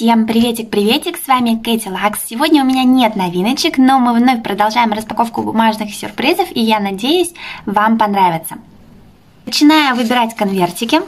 Всем приветик-приветик, с вами Кэти Лакс. Сегодня у меня нет новиночек, но мы вновь продолжаем распаковку бумажных сюрпризов, и я надеюсь, вам понравится. Начинаю выбирать конвертики.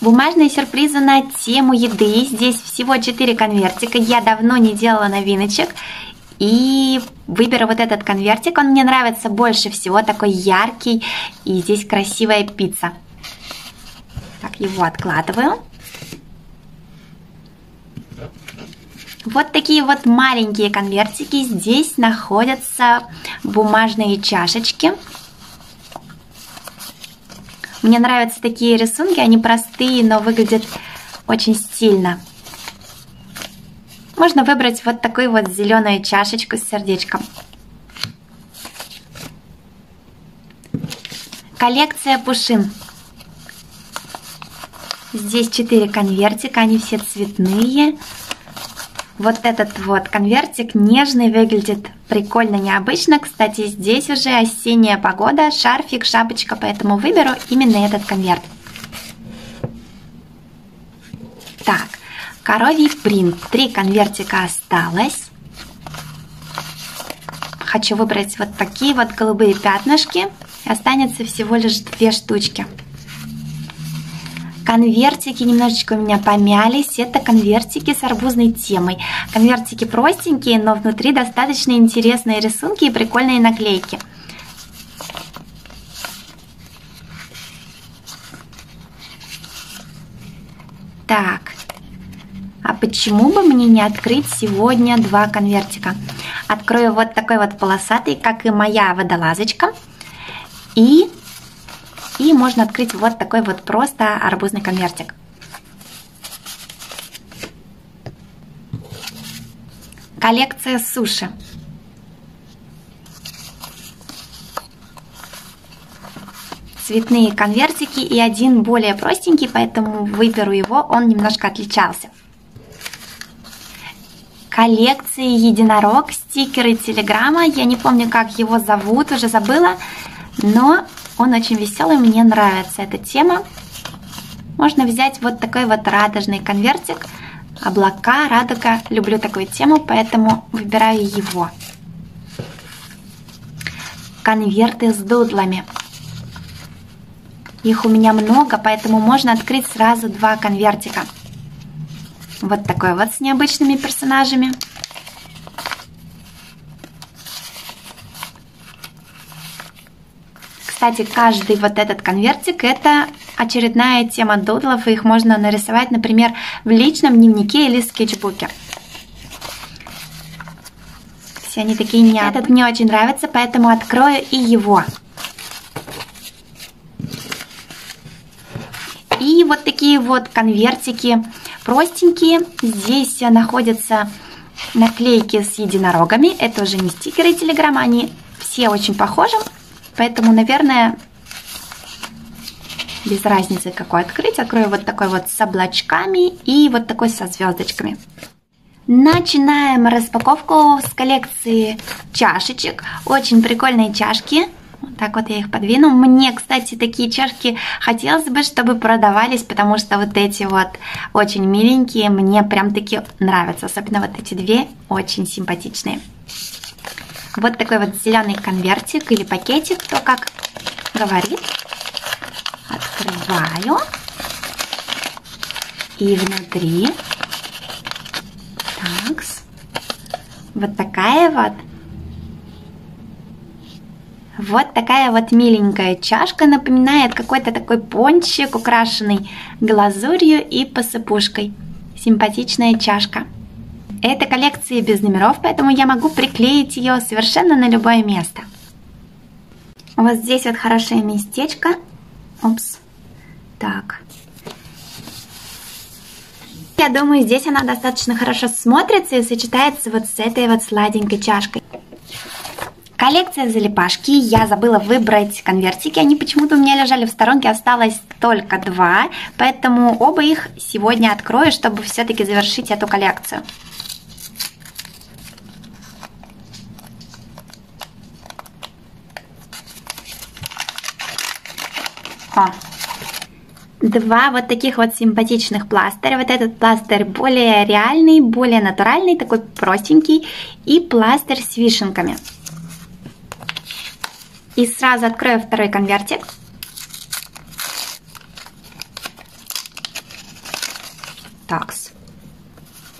Бумажные сюрпризы на тему еды. Здесь всего 4 конвертика. Я давно не делала новиночек. И выберу вот этот конвертик. Он мне нравится больше всего. Такой яркий. И здесь красивая пицца. Так, его откладываю. Вот такие вот маленькие конвертики. Здесь находятся бумажные чашечки. Мне нравятся такие рисунки, они простые, но выглядят очень стильно. Можно выбрать вот такую вот зеленую чашечку с сердечком. Коллекция Пушин. Здесь 4 конвертика, они все цветные. Вот этот вот конвертик нежный, выглядит прикольно, необычно. Кстати, здесь уже осенняя погода, шарфик, шапочка, поэтому выберу именно этот конверт. Так, коровий принт. Три конвертика осталось. Хочу выбрать вот такие вот голубые пятнышки. Останется всего лишь две штучки. Конвертики немножечко у меня помялись. Это конвертики с арбузной темой. Конвертики простенькие, но внутри достаточно интересные рисунки и прикольные наклейки. Так, а почему бы мне не открыть сегодня два конвертика? Открою вот такой вот полосатый, как и моя водолазочка. И можно открыть вот такой вот просто арбузный конвертик. Коллекция суши. Цветные конвертики и один более простенький, поэтому выберу его, он немножко отличался. Коллекции единорог, стикеры телеграмма, я не помню, как его зовут, уже забыла, но он очень веселый, мне нравится эта тема. Можно взять вот такой вот радужный конвертик. Облака, радуга. Люблю такую тему, поэтому выбираю его. Конверты с дудлами. Их у меня много, поэтому можно открыть сразу два конвертика. Вот такой вот с необычными персонажами. Кстати, каждый вот этот конвертик это очередная тема дудлов, и их можно нарисовать, например, в личном дневнике или скетчбуке. Все они такие не. Этот мне очень нравится, поэтому открою и его. И вот такие вот конвертики простенькие. Здесь находятся наклейки с единорогами. Это уже не стикеры телеграмма, они все очень похожи. Поэтому, наверное, без разницы какой открыть. Открою вот такой вот с облачками и вот такой со звездочками. Начинаем распаковку с коллекции чашечек. Очень прикольные чашки. Вот так вот я их подвину. Мне, кстати, такие чашки хотелось бы, чтобы продавались, потому что вот эти вот очень миленькие, мне прям таки нравятся. Особенно вот эти две очень симпатичные. Вот такой вот зеленый конвертик или пакетик, кто как говорит. Открываю. И внутри. Так. Вот такая вот. Вот такая вот миленькая чашка напоминает какой-то такой пончик, украшенный глазурью и посыпушкой. Симпатичная чашка. Это коллекция без номеров, поэтому я могу приклеить ее совершенно на любое место. Вот здесь вот хорошее местечко. Упс. Так. Я думаю, здесь она достаточно хорошо смотрится и сочетается вот с этой вот сладенькой чашкой. Коллекция залипашки. Я забыла выбрать конвертики. Они почему-то у меня лежали в сторонке. Осталось только два. Поэтому оба их сегодня открою, чтобы все-таки завершить эту коллекцию. Два вот таких вот симпатичных пластыря. Вот этот пластырь более реальный, более натуральный, такой простенький. И пластырь с вишенками. И сразу открою второй конвертик. Такс.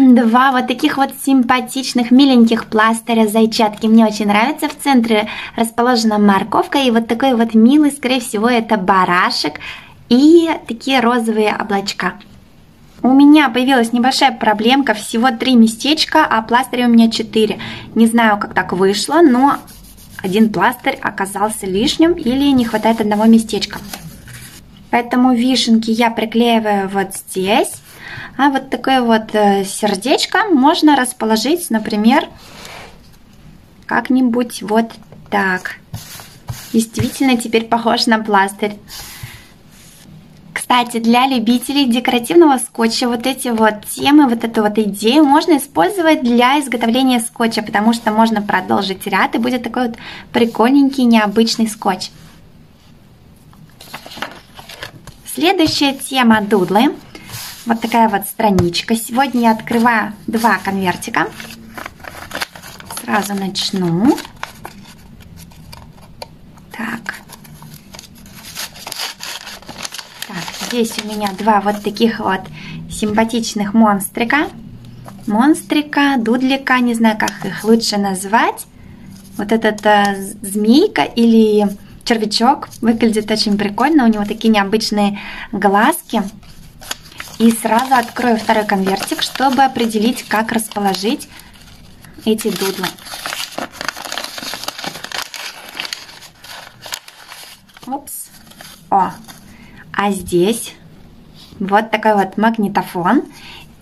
Два вот таких вот симпатичных, миленьких пластыря зайчатки. Мне очень нравится. В центре расположена морковка. И вот такой вот милый, скорее всего, это барашек. И такие розовые облачка. У меня появилась небольшая проблемка, всего три местечка, а пластыря у меня четыре. Не знаю, как так вышло, но один пластырь оказался лишним или не хватает одного местечка. Поэтому вишенки я приклеиваю вот здесь. А вот такое вот э, сердечко можно расположить, например, как-нибудь вот так. Действительно теперь похож на пластырь. Кстати, для любителей декоративного скотча вот эти вот темы, вот эту вот идею можно использовать для изготовления скотча, потому что можно продолжить ряд и будет такой вот прикольненький, необычный скотч. Следующая тема дудлы. Вот такая вот страничка. Сегодня я открываю два конвертика. Сразу начну. Так. Так, здесь у меня два вот таких вот симпатичных монстрика. Монстрика, дудлика, не знаю, как их лучше назвать. Вот этот э, змейка или червячок выглядит очень прикольно. У него такие необычные глазки. И сразу открою второй конвертик, чтобы определить, как расположить эти дудлы. Опс. О, а здесь вот такой вот магнитофон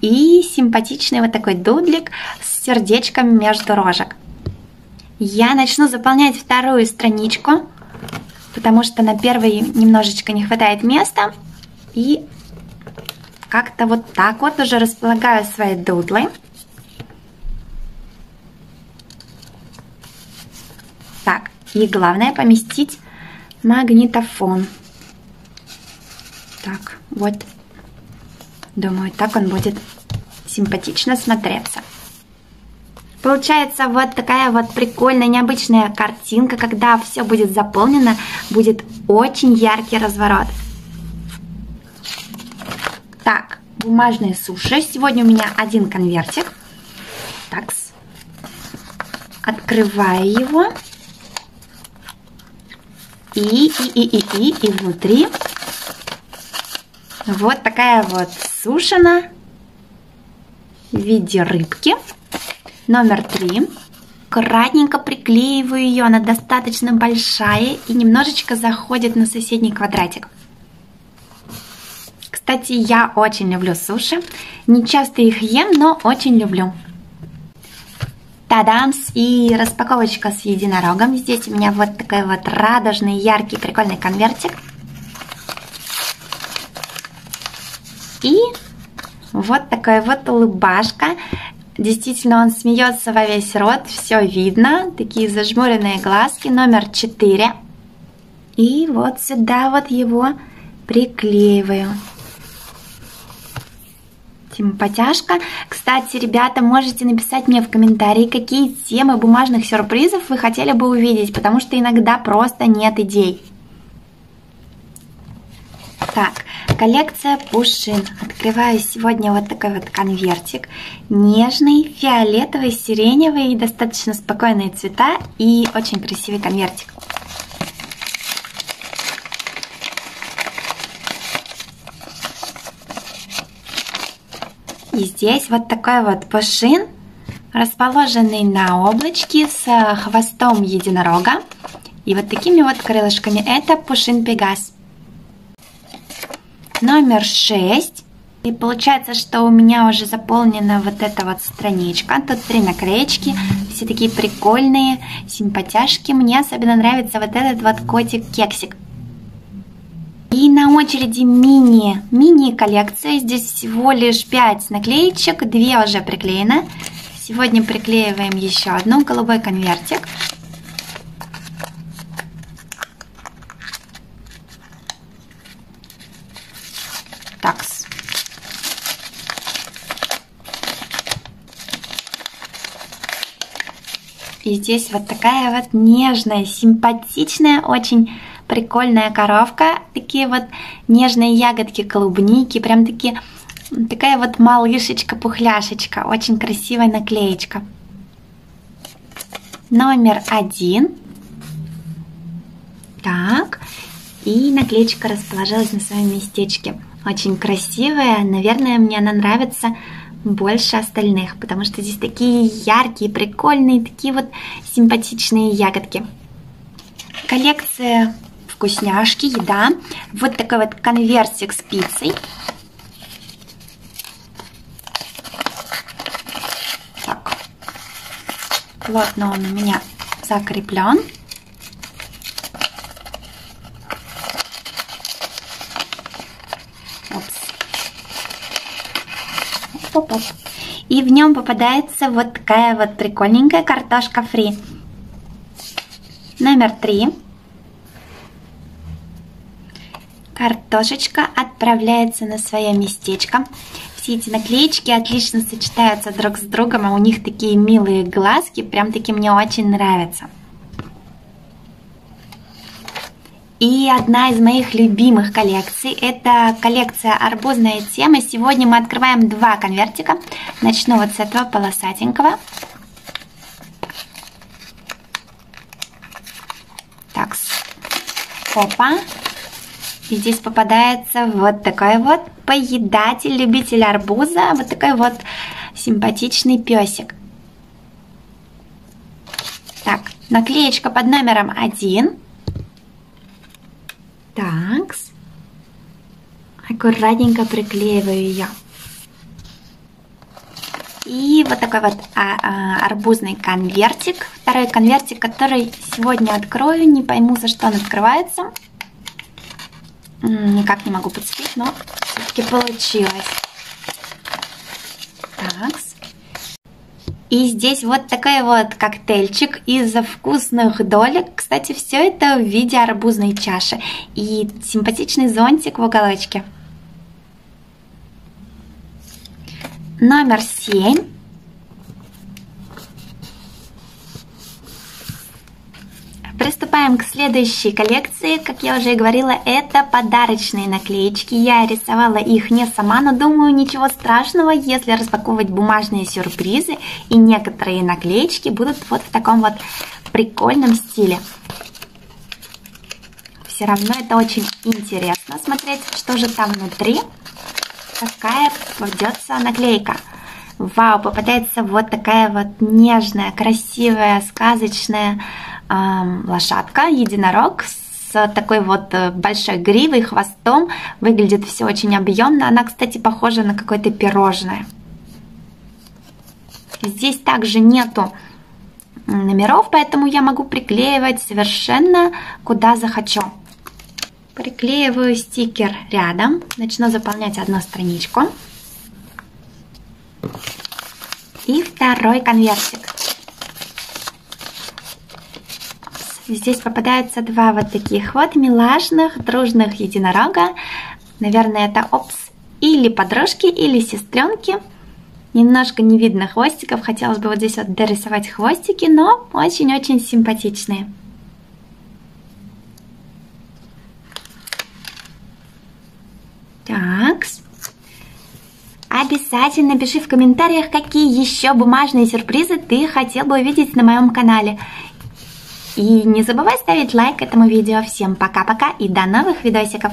и симпатичный вот такой дудлик с сердечком между рожек. Я начну заполнять вторую страничку, потому что на первой немножечко не хватает места. И как-то вот так вот уже располагаю свои дудлы. Так, и главное поместить магнитофон. Так, вот. Думаю, так он будет симпатично смотреться. Получается вот такая вот прикольная, необычная картинка, когда все будет заполнено, будет очень яркий разворот. Так, бумажные суши. Сегодня у меня один конвертик. Так, открываю его. И, и, и, и, и, и внутри вот такая вот сушина в виде рыбки. Номер три. Аккуратненько приклеиваю ее, она достаточно большая и немножечко заходит на соседний квадратик. Кстати, я очень люблю суши. Не часто их ем, но очень люблю. Тадамс! И распаковочка с единорогом. Здесь у меня вот такой вот радужный, яркий, прикольный конвертик. И вот такая вот улыбашка. Действительно, он смеется во весь рот, все видно. Такие зажмуренные глазки, номер 4. И вот сюда вот его приклеиваю. Симпатяшка. Кстати, ребята, можете написать мне в комментарии, какие темы бумажных сюрпризов вы хотели бы увидеть, потому что иногда просто нет идей. Так, коллекция Пушин. Открываю сегодня вот такой вот конвертик. Нежный, фиолетовый, сиреневый, достаточно спокойные цвета и очень красивый конвертик. И здесь вот такой вот пушин, расположенный на облачке с хвостом единорога. И вот такими вот крылышками. Это пушин Пегас номер 6. И получается, что у меня уже заполнена вот эта вот страничка. Тут три наклеечки, все такие прикольные, симпатяшки. Мне особенно нравится вот этот вот котик-кексик. И на очереди мини, мини-коллекция. Здесь всего лишь 5 наклеечек, 2 уже приклеены. Сегодня приклеиваем еще одну, голубой конвертик. Такс. И здесь вот такая вот нежная, симпатичная, очень прикольная коровка. Такие вот нежные ягодки клубники, прям такие, такая вот малышечка-пухляшечка. Очень красивая наклеечка. Номер один. Так, и наклеечка расположилась на своем местечке. Очень красивая, наверное, мне она нравится больше остальных, потому что здесь такие яркие, прикольные, такие вот симпатичные ягодки. Коллекция вкусняшки, еда. Вот такой вот конвертик с пиццей. Так, плотно он у меня закреплен. Оп-оп. И в нем попадается вот такая вот прикольненькая картошка фри. Номер три. Картошечка отправляется на свое местечко. Все эти наклеечки отлично сочетаются друг с другом, а у них такие милые глазки, прям таки мне очень нравятся. И одна из моих любимых коллекций – это коллекция «Арбузная тема». Сегодня мы открываем два конвертика. Начну вот с этого полосатенького. Так, опа. И здесь попадается вот такой вот поедатель, любитель арбуза. Вот такой вот симпатичный песик. Так, наклеечка под номером один. Так. Аккуратненько приклеиваю ее. И вот такой вот а, а, арбузный конвертик. Второй конвертик, который сегодня открою. Не пойму, за что он открывается. Никак не могу подцепить, но все-таки получилось. Так. И здесь вот такой вот коктейльчик из вкусных долек. Кстати, все это в виде арбузной чаши. И симпатичный зонтик в уголочке. Номер семь. Приступаем к следующей коллекции. Как я уже говорила, это подарочные наклеечки. Я рисовала их не сама, но думаю, ничего страшного, если распаковывать бумажные сюрпризы. И некоторые наклеечки будут вот в таком вот прикольном стиле. Все равно это очень интересно смотреть, что же там внутри. Какая попадется наклейка. Вау, попадается вот такая вот нежная, красивая, сказочная лошадка, единорог с такой вот э, большой гривой, хвостом. Выглядит все очень объемно. Она, кстати, похожа на какое-то пирожное. Здесь также нету номеров, поэтому я могу приклеивать совершенно куда захочу. Приклеиваю стикер рядом. Начну заполнять одну страничку. И второй конвертик. Здесь попадаются два вот таких вот милашных, дружных единорога. Наверное, это опс или подружки, или сестренки. Немножко не видно хвостиков. Хотелось бы вот здесь вот дорисовать хвостики, но очень-очень симпатичные. Так. Обязательно пиши в комментариях, какие еще бумажные сюрпризы ты хотел бы увидеть на моем канале. И не забывай ставить лайк этому видео. Всем пока-пока и до новых видосиков!